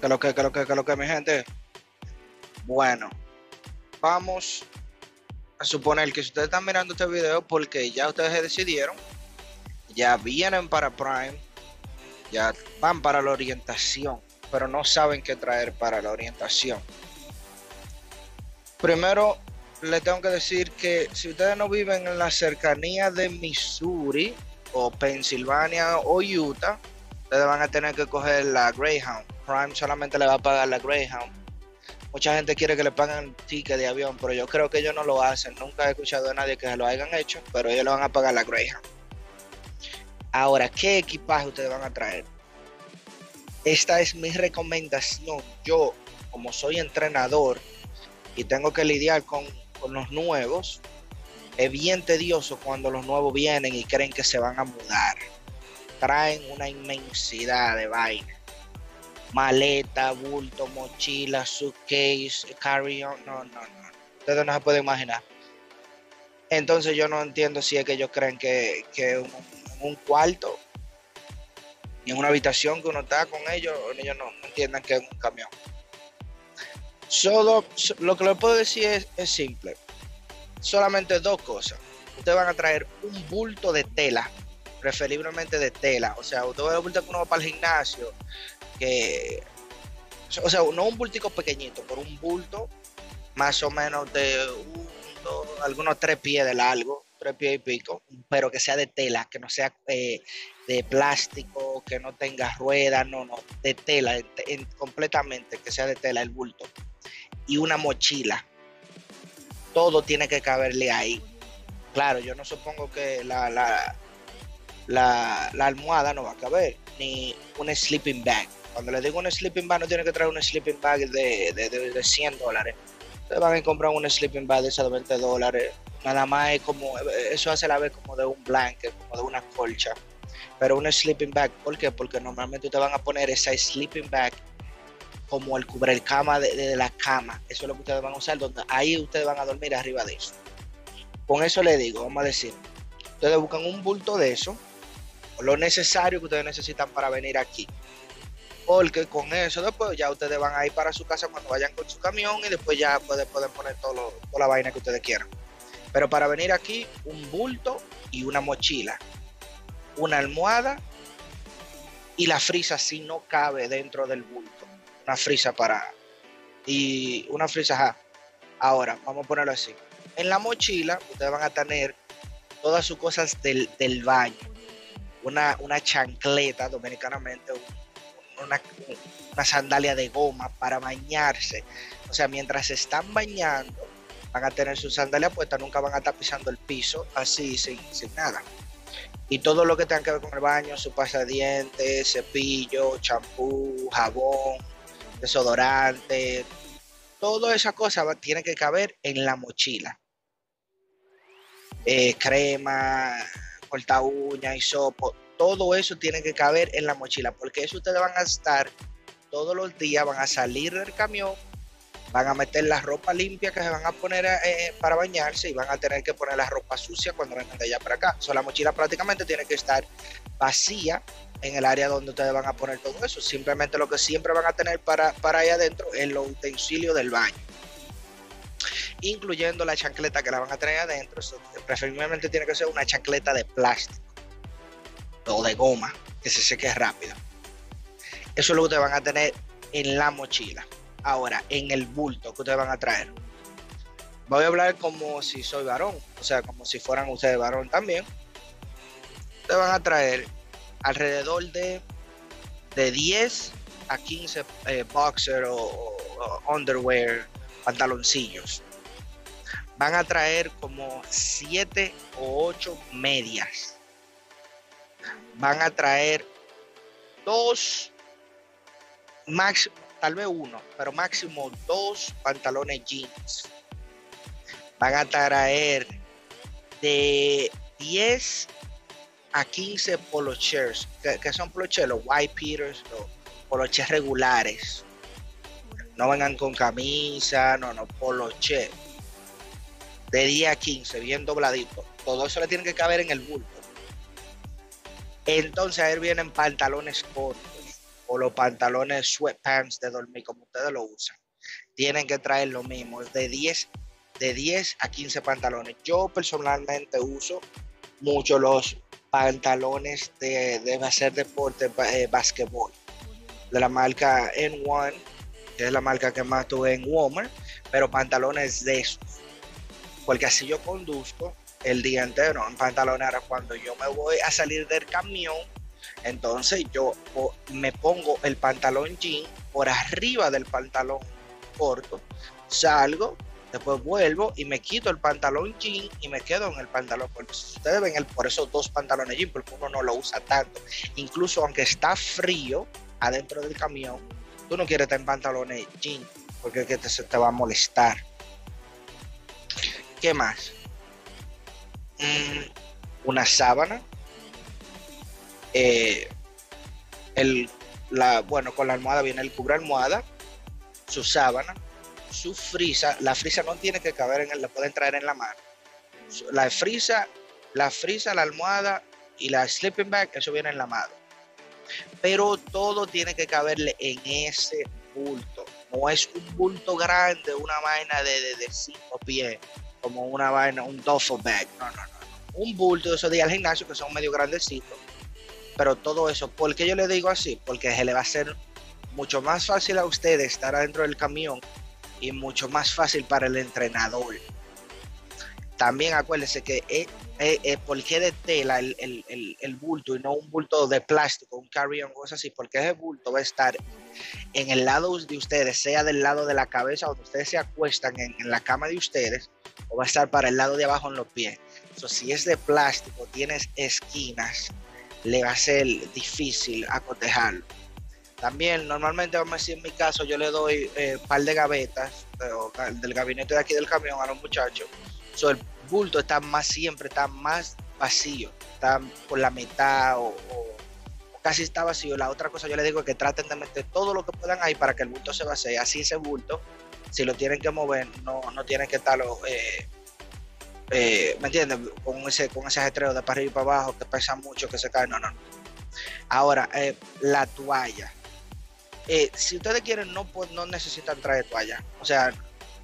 Que lo que, que lo que, que lo que, mi gente. Bueno, vamos a suponer que si ustedes están mirando este video porque ya ustedes se decidieron, ya vienen para Prime, ya van para la orientación, pero no saben qué traer para la orientación. Primero, le tengo que decir que si ustedes no viven en la cercanía de Missouri o Pensilvania o Utah, ustedes van a tener que coger la Greyhound. Prime solamente le va a pagar la Greyhound. Mucha gente quiere que le paguen ticket de avión, pero yo creo que ellos no lo hacen. Nunca he escuchado de nadie que se lo hayan hecho, pero ellos le van a pagar la Greyhound. Ahora, ¿qué equipaje ustedes van a traer? Esta es mi recomendación. Yo, como soy entrenador y tengo que lidiar con, con los nuevos, es bien tedioso cuando los nuevos vienen y creen que se van a mudar. Traen una inmensidad de vaina. Maleta, bulto, mochila, suitcase, carry-on. No, no, no. Ustedes no se pueden imaginar. Entonces yo no entiendo si es que ellos creen que, que un, cuarto y en una habitación que uno está con ellos, ellos no, entiendan que es un camión. Solo, lo que les puedo decir es, simple. Solamente dos cosas. Ustedes van a traer un bulto de tela, preferiblemente de tela. O sea, usted va a bulto que uno va para el gimnasio, que, o sea, no un bultico pequeñito, por un bulto más o menos de un, algunos tres pies de largo, tres pies y pico, pero que sea de tela, que no sea eh, de plástico, que no tenga ruedas, no, no, de tela, en, en, completamente, que sea de tela el bulto. Y una mochila. Todo tiene que caberle ahí. Claro, yo no supongo que la, la, la almohada no va a caber, ni un sleeping bag. Cuando le digo un sleeping bag, no tiene que traer un sleeping bag de, de, de, de 100 dólares. Ustedes van a comprar un sleeping bag de esos de 20 dólares. Nada más es como, eso hace la vez como de un blanket, como de una colcha. Pero un sleeping bag, ¿por qué? Porque normalmente ustedes van a poner esa sleeping bag como el cubrir cama de, de, la cama. Eso es lo que ustedes van a usar, donde ahí ustedes van a dormir arriba de eso. Con eso le digo, vamos a decir, ustedes buscan un bulto de eso, lo necesario que ustedes necesitan para venir aquí. Porque con eso después ya ustedes van a ir para su casa cuando vayan con su camión y después ya pueden, pueden poner todo lo, toda la vaina que ustedes quieran. Pero para venir aquí, un bulto y una mochila, una almohada y la frisa si no cabe dentro del bulto. Una frisa para... Y una frisa, ajá. Ahora, vamos a ponerlo así. En la mochila ustedes van a tener todas sus cosas del, del baño. Una, una, chancleta, dominicanamente, una, sandalia de goma para bañarse. O sea, mientras se están bañando, van a tener su sandalia puesta, nunca van a estar pisando el piso así, sin, sin nada. Y todo lo que tenga que ver con el baño, su pasadientes, cepillo, champú, jabón, desodorante, toda esa cosa tiene que caber en la mochila. Eh, crema, corta uña, hisopo, todo eso tiene que caber en la mochila, porque eso ustedes van a estar todos los días, van a salir del camión, van a meter la ropa limpia que se van a poner eh, para bañarse y van a tener que poner la ropa sucia cuando vengan de allá para acá. O sea, la mochila prácticamente tiene que estar vacía en el área donde ustedes van a poner todo eso. Simplemente lo que siempre van a tener para, para allá adentro es los utensilios del baño. Incluyendo la chancleta que la van a tener adentro. Eso, preferiblemente tiene que ser una chancleta de plástico o de goma, que se seque rápido. Eso es lo que ustedes van a tener en la mochila. Ahora, en el bulto que ustedes van a traer. Voy a hablar como si soy varón, o sea, como si fueran ustedes varón también. Ustedes van a traer alrededor de, de 10 a 15 eh, boxer o, o, underwear, pantaloncillos. Van a traer como 7 o 8 medias. Van a traer dos, max, tal vez uno, pero máximo dos pantalones jeans. Van a traer de 10 a 15 polo chairs, que, que son polo chairs, los white peters, los polo chairs regulares. No vengan con camisa, no, no, polo chair. De 10 a 15, bien dobladito. Todo eso le tiene que caber en el bulto. Entonces ahí vienen pantalones cortos, o los pantalones sweatpants de dormir, como ustedes lo usan, tienen que traer lo mismo, de 10, de 10 a 15 pantalones. Yo personalmente uso mucho los pantalones de, de hacer deporte, eh, basquetbol, de la marca N1, que es la marca que más tuve en Walmart, pero pantalones de esos. Porque así yo conduzco el día entero en pantalonera. Cuando yo me voy a salir del camión, entonces yo me pongo el pantalón jean por arriba del pantalón corto, salgo, después vuelvo y me quito el pantalón jean y me quedo en el pantalón corto. Ustedes ven el, por esos dos pantalones jean, porque uno no lo usa tanto. Incluso aunque está frío adentro del camión, tú no quieres estar en pantalones jean porque que te, se te va a molestar. ¿Qué más? Mm, una sábana eh, el, la, bueno, con la almohada viene el cubre almohada, su sábana, su frisa. La frisa no tiene que caber en él, la pueden traer en la mano. La frisa, la frisa, la almohada y la sleeping bag, eso viene en la mano. Pero todo tiene que caberle en ese bulto. No es un bulto grande, una vaina de, de, cinco pies, como una vaina, un duffel bag. No, no, no. Un bulto de esos días al gimnasio que son medio grandecitos pero todo eso, ¿por qué yo le digo así? Porque se le va a ser mucho más fácil a usted estar adentro del camión y mucho más fácil para el entrenador. También acuérdese que es, por qué de tela el, bulto y no un bulto de plástico, un carry-on, cosas así, porque ese bulto va a estar en el lado de ustedes, sea del lado de la cabeza donde ustedes se acuestan en, la cama de ustedes, o va a estar para el lado de abajo en los pies. Entonces, si es de plástico, tienes esquinas, le va a ser difícil acotejarlo. También, normalmente, vamos a decir, en mi caso, yo le doy un eh, par de gavetas del gabinete de aquí del camión a los muchachos. So, el bulto está más, siempre está más vacío, está por la mitad o, casi está vacío. La otra cosa yo le digo es que traten de meter todo lo que puedan ahí para que el bulto se vacíe. Así ese bulto, si lo tienen que mover, no, no tienen que estarlo eh, eh, ¿me entiendes? Con ese, con ese ajetreo de para arriba y para abajo que pesa mucho, que se cae, no, no. Ahora, eh, la toalla. Eh, si ustedes quieren, no, no necesitan traer toalla. O sea,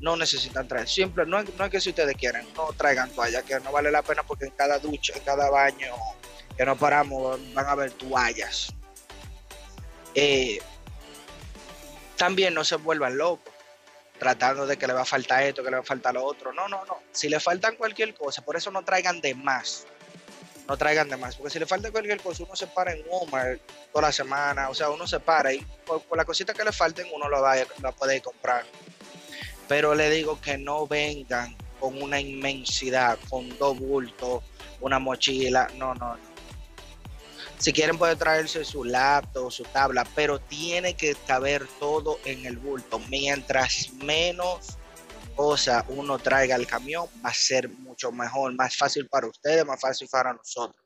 no necesitan traer. Siempre, no, no es que si ustedes quieren, no traigan toalla, que no vale la pena porque en cada ducha, en cada baño que no paramos, van a haber toallas. también no se vuelvan locos tratando de que le va a faltar esto, que le va a faltar lo otro. No, no, no. Si le faltan cualquier cosa, por eso no traigan de más. No traigan de más. Porque si le falta cualquier cosa, uno se para en Walmart toda la semana. O sea, uno se para y por, la cosita que le falten, uno lo va, a poder comprar. Pero le digo que no vengan con una inmensidad, con dos bultos, una mochila. No, no, no. Si quieren puede traerse su laptop, su tabla, pero tiene que caber todo en el bulto. Mientras menos cosa uno traiga al camión, va a ser mucho mejor, más fácil para ustedes, más fácil para nosotros.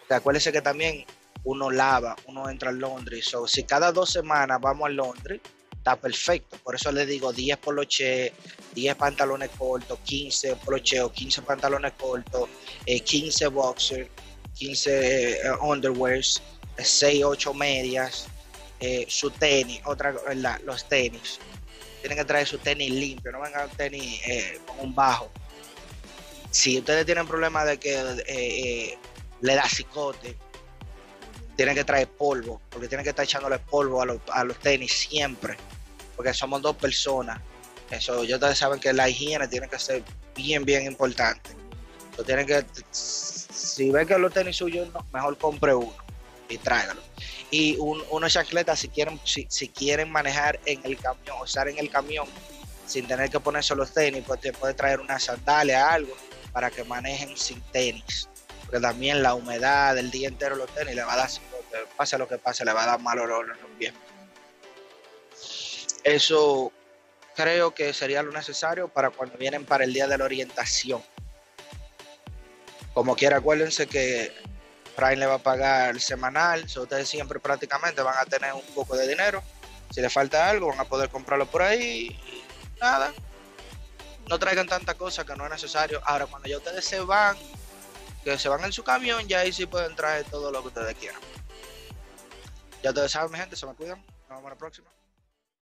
Porque acuérdense que también uno lava, uno entra al laundry. So, si cada dos semanas vamos al laundry, está perfecto. Por eso le digo 10 poloche, 10 pantalones cortos, 15 poloche o 15 pantalones cortos, 15 boxers 15 uh, underwears, 6, 8 medias, eh, su tenis, otra, los tenis. Tienen que traer su tenis limpio, no vengan tenis eh, con un bajo. Si ustedes tienen problemas de que eh, le da cicote, tienen que traer polvo, porque tienen que estar echándole polvo a los, a los tenis siempre, porque somos dos personas. Eso, ustedes saben que la higiene tiene que ser bien, bien importante. Entonces, tienen que si ve que los tenis suyos mejor compre uno y tráigalo. Y un, una chancleta si quieren, si, quieren manejar en el camión, o estar en el camión sin tener que ponerse los tenis, pues te puede traer una sandalia, algo, para que manejen sin tenis. Porque también la humedad del día entero los tenis le va a dar, pase lo que pase, le va a dar mal olor en los pies. Eso creo que sería lo necesario para cuando vienen para el día de la orientación como quiera, acuérdense que Prime le va a pagar semanal, ustedes siempre prácticamente van a tener un poco de dinero. Si les falta algo, van a poder comprarlo por ahí. nada, no traigan tanta cosa que no es necesario. Ahora, cuando ya ustedes se van, que se van en su camión, ya ahí sí pueden traer todo lo que ustedes quieran. Ya ustedes saben, mi gente, se me cuidan. Nos vemos la próxima.